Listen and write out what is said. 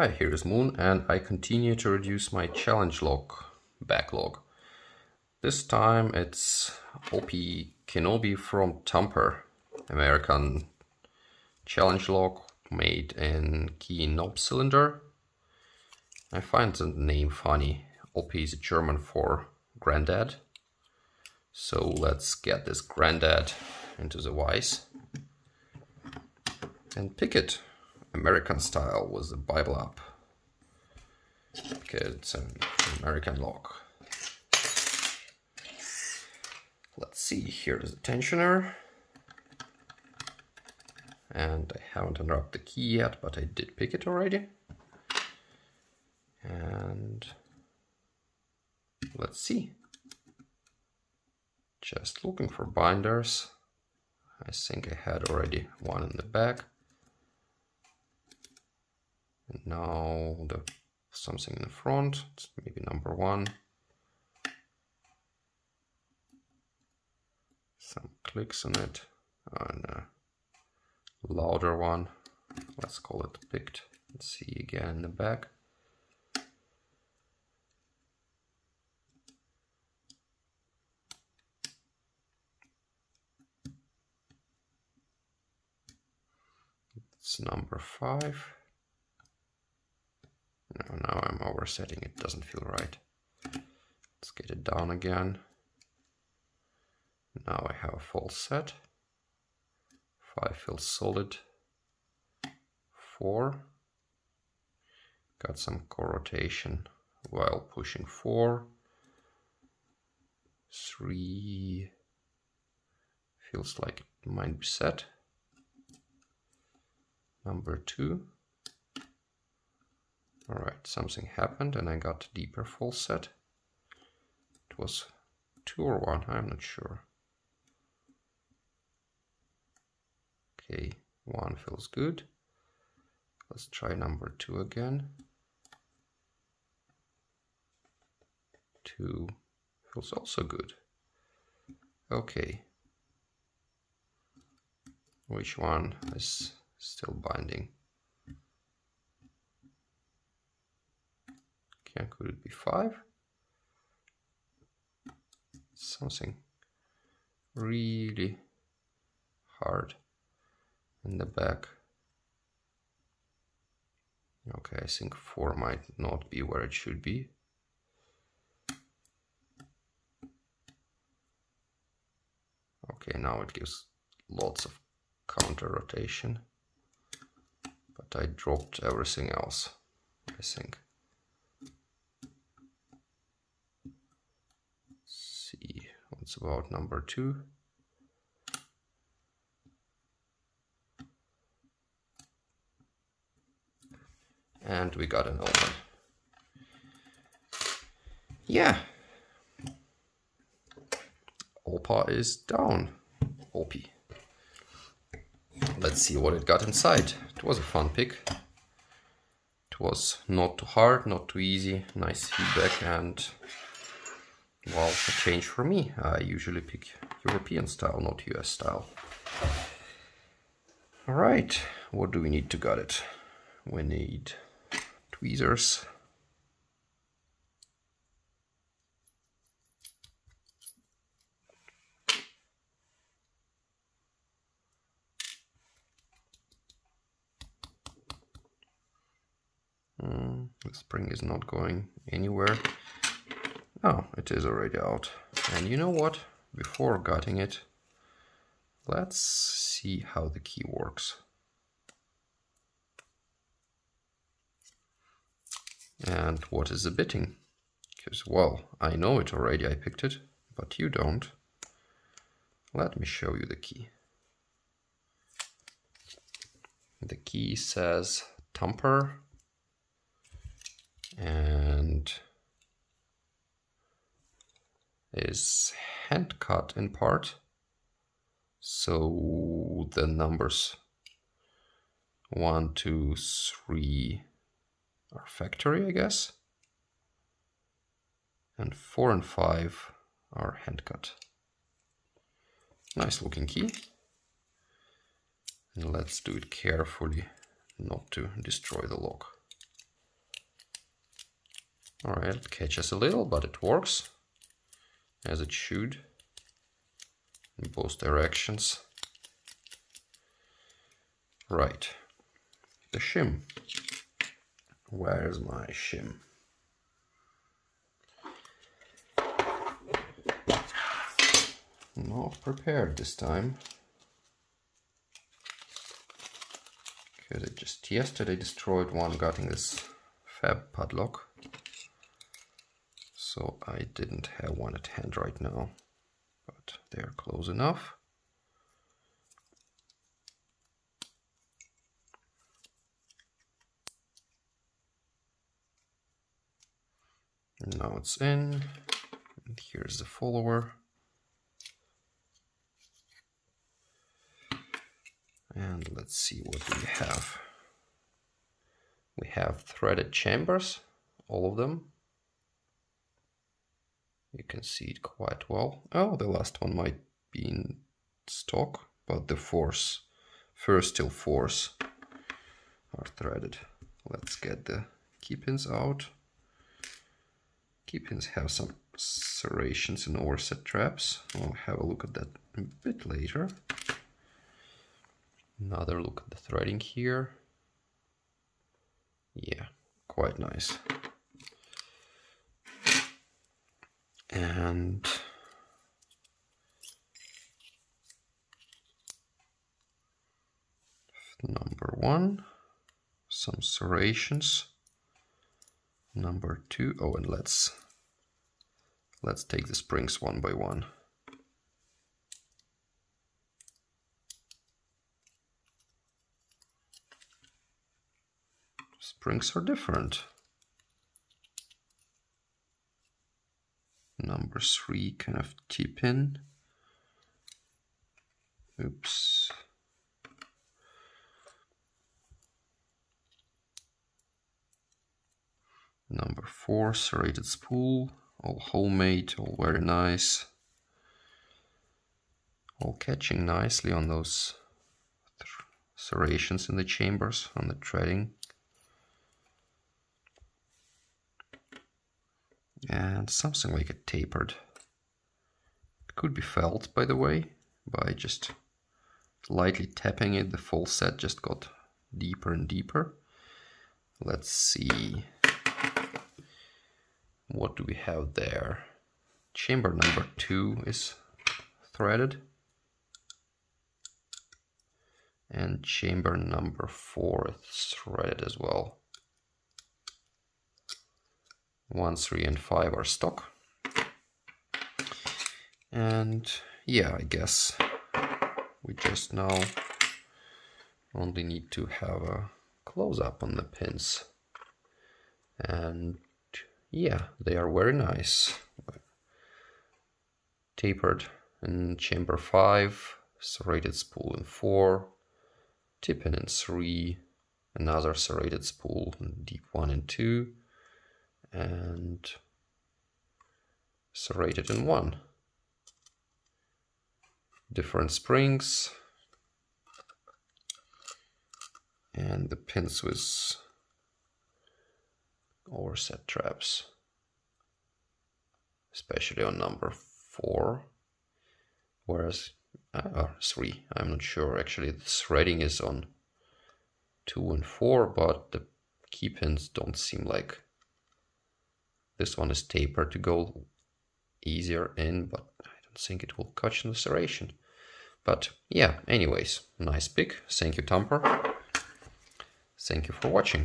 Hi, here is Moon and I continue to reduce my challenge lock backlog. This time it's OPI Kenobi from Thumper, American challenge lock made in KIK cylinder. I find the name funny. OPI is German for granddad. So let's get this granddad into the vise and pick it. American style was the Bible up. Okay, it's an American lock. Let's see, here's the tensioner. And I haven't unwrapped the key yet, but I did pick it already. And let's see. Just looking for binders. I think I had already one in the back. And now the something in the front, maybe number one. Some clicks on it, and a louder one. Let's call it picked. Let's see again in the back. It's number five. Now I'm it doesn't feel right. Let's get it down again. Now I have a full set. Five feels solid. Four. Got some co-rotation while pushing four. Three feels like it might be set. Number two. Alright, something happened and I got deeper full set. It was two or one, I'm not sure. Okay, one feels good. Let's try number two again. Two feels also good. Okay. Which one is still binding? Could it be five? Something really hard in the back. Okay, I think four might not be where it should be. Okay, now it gives lots of counter rotation, but I dropped everything else, I think. It's about number two. And we got an open. Yeah. Opa is down. OP. Let's see what it got inside. It was a fun pick. It was not too hard, not too easy, nice feedback and well, a change for me. I usually pick European style, not US style. Alright, what do we need to gut it? We need tweezers. Mm, the spring is not going anywhere. Oh, it is already out. And you know what? Before gutting it, let's see how the key works. And what is the bitting? Because, well, I know it already, I picked it, but you don't. Let me show you the key. The key says Thumper and is hand cut in part. So the numbers one, two, three are factory, I guess. And four and five are hand cut. Nice looking key. And let's do it carefully, not to destroy the lock. Alright, it catches a little, but it works as it should in both directions. Right, the shim. Where's my shim? Not prepared this time. Because I just yesterday destroyed one getting this FAB padlock. So I didn't have one at hand right now, but they're close enough. now it's in, and here's the follower. And let's see what we have. We have threaded chambers, all of them. You can see it quite well. Oh, the last one might be in stock, but the force, first till force are threaded. Let's get the key pins out. Key pins have some serrations and overset traps. We'll have a look at that a bit later. Another look at the threading here. Yeah, quite nice. And number one, some serrations. Number two, oh, and let's let's take the springs one by one. Springs are different. Number three kind of tip in. Oops. Number four, serrated spool, all homemade, all very nice. All catching nicely on those serrations in the chambers, on the threading. And something like a tapered. Could be felt, by the way, by just lightly tapping it, the full set just got deeper and deeper. Let's see. What do we have there? Chamber number two is threaded. And chamber number four is threaded as well. 1, 3 and 5 are stock. And yeah, I guess we just now only need to have a close-up on the pins. And yeah, they are very nice. Tapered in chamber 5, serrated spool in 4, tip in in 3, another serrated spool in deep 1 and 2, and serrated in one. Different springs and the pins with overset traps, especially on number four, whereas uh, three, I'm not sure. Actually, the threading is on two and four, but the key pins don't seem like this one is tapered to go easier in, but I don't think it will catch in the serration. But yeah, anyways, nice pick. Thank you, Thumper. Thank you for watching.